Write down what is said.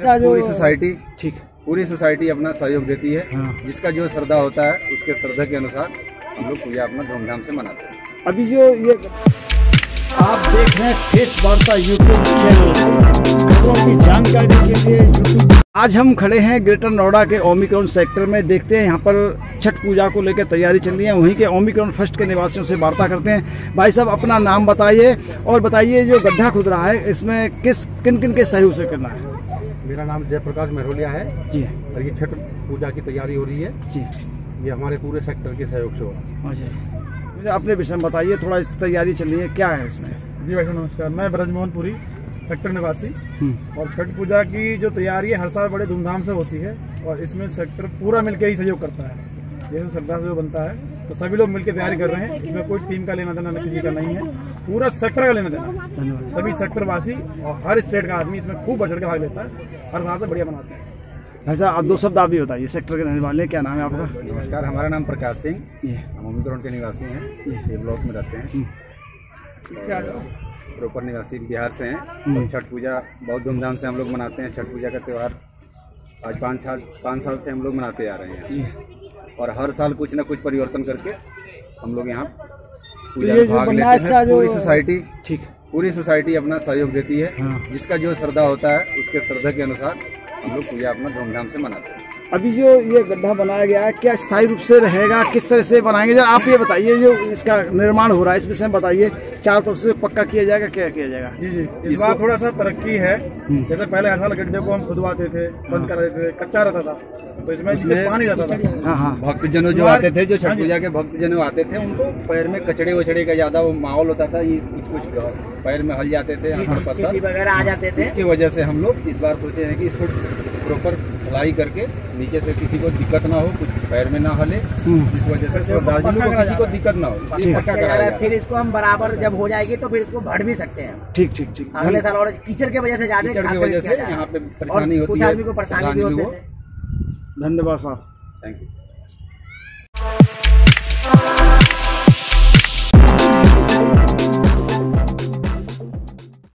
इसका जो पूरी सोसाइटी ठीक पूरी सोसाइटी अपना सहयोग देती है। हाँ। जिसका जो श्रद्धा होता है उसके श्रद्धा के अनुसार हम लोग पूजा अपना धूमधाम से मनाते हैं। अभी जो ये आप देख रहे हैं फेस वार्ता यूट्यूब चैनल। खबरों की जानकारी के लिए यूट्यूब आज हम खड़े हैं ग्रेटर नोएडा के ओमिक्रॉन सेक्टर में। देखते हैं यहाँ पर छठ पूजा को लेकर तैयारी चल रही है। वहीं के ओमिक्रॉन फ़र्स्ट के निवासियों से वार्ता करते हैं। भाई साहब अपना नाम बताइए और बताइए जो गड्ढा खुद रहा है इसमें किस किन किन के सहयोग से करना है? मेरा नाम जयप्रकाश महरोलिया है। जी। और ये छठ पूजा की तैयारी हो रही है। जी। ये हमारे पूरे सेक्टर के सहयोग से हो रहा है। अच्छा मुझे अपने विषय में बताइए थोड़ा इस तैयारी चल रही है क्या है इसमें? जी भाई नमस्कार। मैं ब्रजमोहन पुरी सेक्टर निवासी। हम्म, और छठ पूजा की जो तैयारी है हर साल बड़े धूमधाम से होती है। और इसमें सेक्टर पूरा मिलकर ही सहयोग करता है। जैसे श्रद्धा से जो बनता है। तो सभी लोग मिलकर तैयारी कर रहे हैं। इसमें कोई टीम का लेना देना किसी का नहीं है। पूरा सेक्टर का लेना देना। धन्यवाद। सभी सेक्टर वासी और हर स्टेट का आदमी इसमें खूब बढ़ चढ़ के भाग लेता है। हर साल से बढ़िया बनाते हैं। साहब आप दो शब्द आप भी बताइए सेक्टर के रहने वाले क्या नाम है आपका? नमस्कार हमारा नाम प्रकाश सिंह। हम ओमिक्रॉन के निवासी हैं ये ब्लॉक में रहते हैं। प्रॉपर निवासी बिहार से हैं। छठ पूजा बहुत धूमधाम से हम लोग मनाते हैं। छठ पूजा का त्यौहार आज पाँच साल पाँच साल से हम लोग मनाते आ रहे हैं। और हर साल कुछ ना कुछ परिवर्तन करके हम लोग यहाँ पूजा ये भाग लेते हैं। पूरी सोसाइटी ठीक। पूरी सोसाइटी अपना सहयोग देती है। हाँ। जिसका जो श्रद्धा होता है उसके श्रद्धा के अनुसार हम लोग पूजा अपना धूमधाम से मनाते हैं। अभी जो ये गड्ढा बनाया गया है क्या स्थायी रूप से रहेगा किस तरह से बनाएँगे? जरा आप ये बताइए जो इसका निर्माण हो रहा है इस विषय में बताइए चार तरफ़ से पक्का किया जाएगा क्या किया जाएगा? जी जी। इस बार थोड़ा सा तरक्की है। जैसे पहले हर साल गड्ढे को हम खुदवाते थे बंद कर देते थे कच्चा रहता था। तो इसमें नीचे पानी रहता था। हाँ हाँ। भक्तजनों जो आते थे जो छठ पूजा के भक्तजनों आते थे उनको पैर में कचड़े वचड़े का ज़्यादा वो माहौल होता था ये कुछ कुछ पैर में हल जाते थे पत्थर वगैरह आ जाते थे। इसकी वजह से हम लोग इस बार सोचे हैं कि इसको प्रॉपर धुलाई करके नीचे से किसी को दिक्कत ना हो कुछ पैर में ना हले हम्म। इस वजह से तो दार्जिलिंग को किसी को दिक्कत ना हो फिर इसको हम बराबर जब हो जाएगी तो फिर इसको भर भी सकते हैं। ठीक ठीक ठीक। अगले साल और कीचड़ की वजह से ज़्यादा की वजह से यहाँ पे परेशानी होती है परेशानी भी धन्यवाद साहब। Thank you